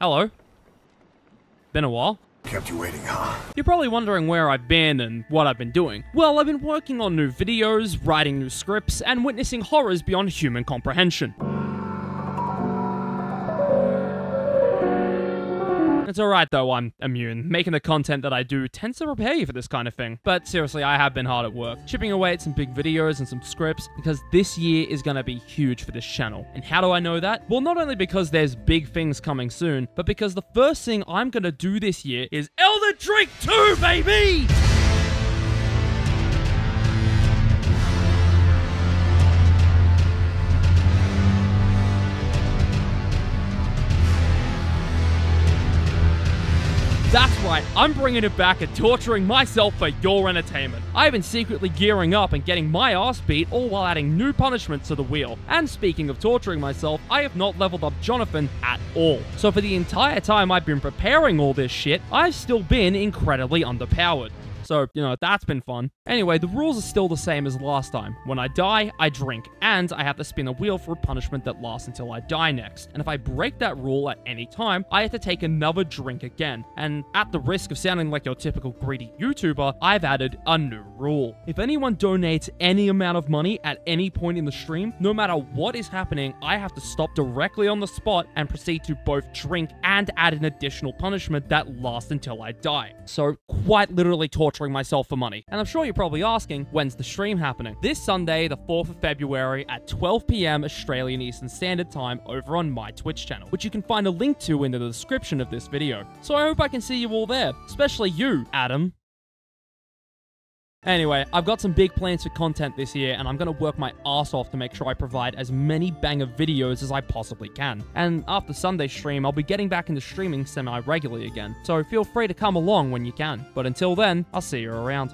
Hello. Been a while. Kept you waiting, huh? You're probably wondering where I've been and what I've been doing. Well, I've been working on new videos, writing new scripts, and witnessing horrors beyond human comprehension. It's alright though, I'm immune. Making the content that I do tends to prepare you for this kind of thing. But seriously, I have been hard at work, chipping away at some big videos and some scripts, because this year is gonna be huge for this channel. And how do I know that? Well, not only because there's big things coming soon, but because the first thing I'm gonna do this year is Elden Drink 2, baby! That's right, I'm bringing it back and torturing myself for your entertainment. I've been secretly gearing up and getting my ass beat, all while adding new punishments to the wheel. And speaking of torturing myself, I have not leveled up Jonathan at all. So for the entire time I've been preparing all this shit, I've still been incredibly underpowered. So, you know, that's been fun. Anyway, the rules are still the same as last time. When I die, I drink, and I have to spin a wheel for a punishment that lasts until I die next. And if I break that rule at any time, I have to take another drink again. And at the risk of sounding like your typical greedy YouTuber, I've added a new rule. If anyone donates any amount of money at any point in the stream, no matter what is happening, I have to stop directly on the spot and proceed to both drink and add an additional punishment that lasts until I die. So, quite literally torture myself for money. And I'm sure you're probably asking, when's the stream happening? This Sunday, the 4th of February at 12 p.m. Australian Eastern Standard Time over on my Twitch channel, which you can find a link to in the description of this video. So I hope I can see you all there, especially you, Adam. Anyway, I've got some big plans for content this year, and I'm going to work my ass off to make sure I provide as many banger videos as I possibly can. And after Sunday stream, I'll be getting back into streaming semi-regularly again, so feel free to come along when you can. But until then, I'll see you around.